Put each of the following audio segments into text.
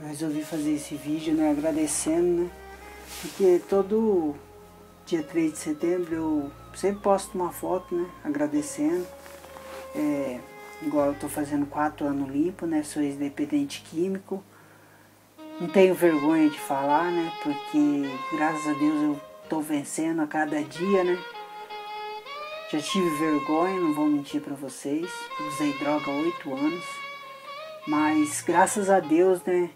resolvi fazer esse vídeo, né, agradecendo, né, porque todo dia 3 de setembro eu sempre posto uma foto, né, agradecendo, é, igual eu tô fazendo 4 anos limpo, né, sou ex-dependente químico, não tenho vergonha de falar, né, porque graças a Deus eu tô vencendo a cada dia, né, já tive vergonha, não vou mentir para vocês, usei droga há 8 anos, mas graças a Deus, né,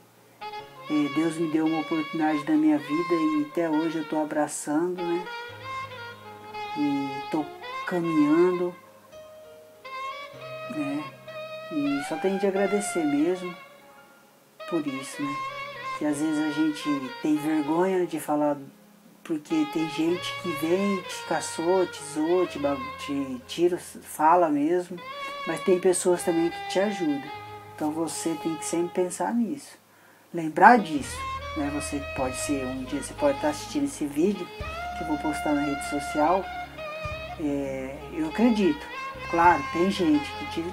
Deus me deu uma oportunidade na minha vida e até hoje eu estou abraçando, né? E estou caminhando, né? E só tenho de agradecer mesmo por isso, né? Que às vezes a gente tem vergonha de falar porque tem gente que vem, te caçou, te zoou, te, te tira, fala mesmo, mas tem pessoas também que te ajudam. Então você tem que sempre pensar nisso lembrar disso. Né? Você pode ser, um dia você pode estar assistindo esse vídeo que eu vou postar na rede social. É, eu acredito. Claro, tem gente que te.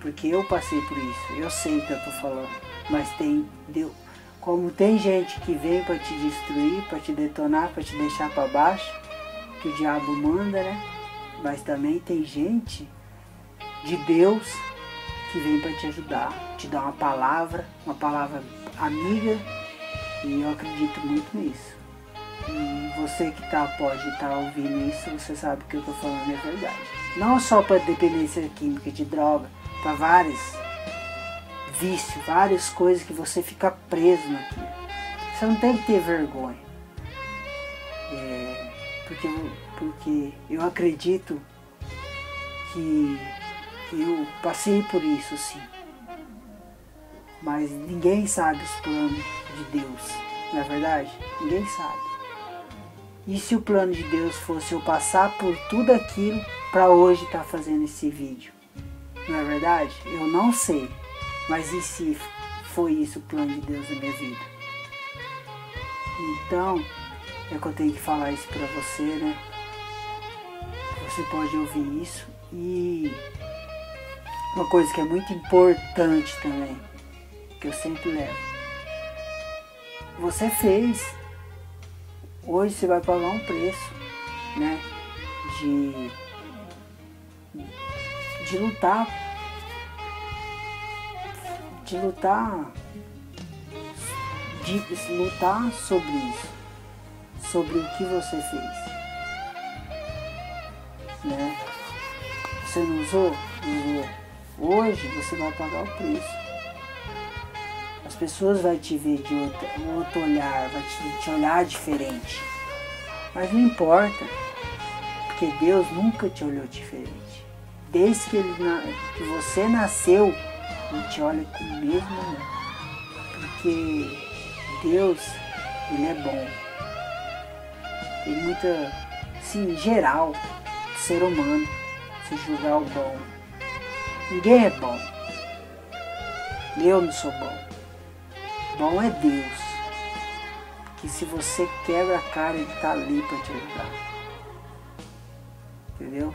Porque eu passei por isso, eu sei que eu estou falando. Mas tem. Deu, como tem gente que vem para te destruir, para te detonar, para te deixar para baixo, que o diabo manda, né? Mas também tem gente de Deus que vem para te ajudar, te dar uma palavra, uma palavra amiga e eu acredito muito nisso. E você que tá, pode estar tá ouvindo isso, você sabe que eu estou falando é verdade. Não só para dependência química de droga, para vários vícios, várias coisas que você fica preso naquilo. Você não tem que ter vergonha. É, porque, porque eu acredito que eu passei por isso sim mas ninguém sabe os planos de Deus, não é verdade? Ninguém sabe. E se o plano de Deus fosse eu passar por tudo aquilo para hoje estar tá fazendo esse vídeo? Não é verdade? Eu não sei. Mas e se foi isso o plano de Deus na minha vida? Então, é que eu tenho que falar isso para você, né? Você pode ouvir isso e uma coisa que é muito importante também que eu sempre levo. Você fez. Hoje você vai pagar um preço, né? De, de lutar. De lutar. De lutar sobre isso. Sobre o que você fez. Né? Você não usou? Usou. Hoje você vai pagar o preço pessoas vão te ver de outro, outro olhar, vai te, te olhar diferente. Mas não importa, porque Deus nunca te olhou diferente. Desde que, ele, que você nasceu, Ele te olha com o mesmo olhar. Porque Deus, Ele é bom. Tem muita, sim, geral, ser humano, se julgar o bom. Ninguém é bom. Eu não sou bom. Bom é Deus. Que se você quebra a cara, Ele está ali para te ajudar. Entendeu?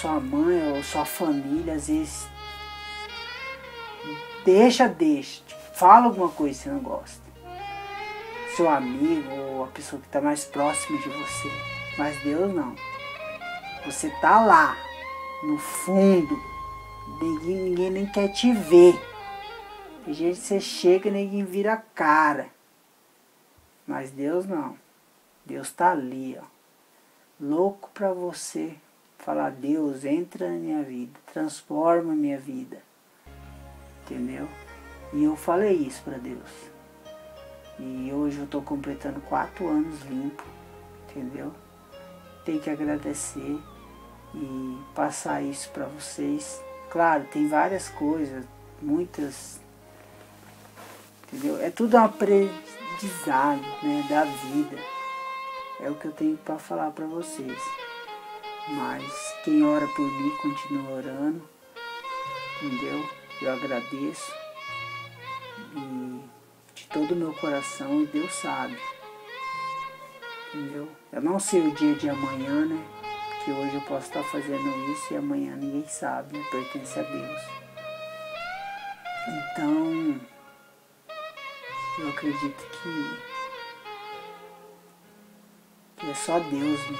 Sua mãe ou sua família, às vezes, deixa, deixa. Fala alguma coisa que você não gosta. Seu amigo ou a pessoa que está mais próxima de você. Mas Deus não. Você tá lá, no fundo. Ninguém, ninguém nem quer te ver. Tem gente que você chega e ninguém vira a cara. Mas Deus não. Deus tá ali, ó. Louco para você falar, Deus, entra na minha vida, transforma a minha vida. Entendeu? E eu falei isso para Deus. E hoje eu tô completando quatro anos limpo, entendeu? Tem que agradecer e passar isso para vocês. Claro, tem várias coisas, muitas entendeu? É tudo um aprendizado, né, da vida. É o que eu tenho para falar para vocês. Mas quem ora por mim continua orando, entendeu? Eu agradeço e de todo o meu coração e Deus sabe, entendeu? Eu não sei o dia de amanhã, né? Que hoje eu posso estar fazendo isso e amanhã ninguém sabe, né? pertence a Deus. Então Eu acredito que, que é só Deus mesmo.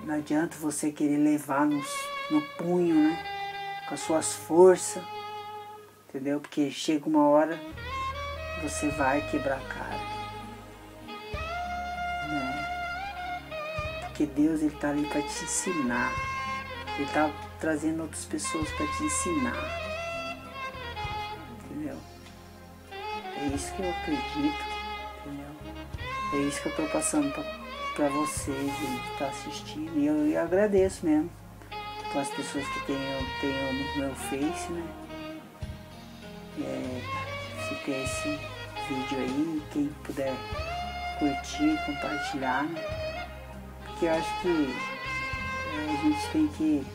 Não adianta você querer levar nos, no punho, né? Com as suas forças. Entendeu? Porque chega uma hora você vai quebrar a cara. Né? Porque Deus ele tá ali para te ensinar. Ele tá trazendo outras pessoas para te ensinar. Isso que eu acredito. Entendeu? É isso que eu tô passando para vocês que tá assistindo. E eu, eu agradeço mesmo para as pessoas que tem no meu Face, né? É, se tem esse vídeo aí, quem puder curtir, compartilhar, né? Porque eu acho que é, a gente tem que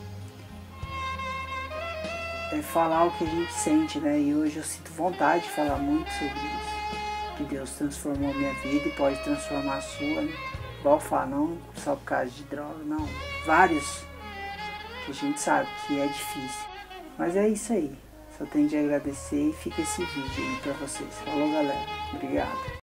é, falar o que a gente sente, né? E hoje eu sinto vontade de falar muito sobre isso. Que Deus transformou a minha vida e pode transformar a sua, né? Igual falar, não só por causa de droga, não. Vários que a gente sabe que é difícil. Mas é isso aí. Só tenho de agradecer e fica esse vídeo aí pra vocês. Falou galera. Obrigado.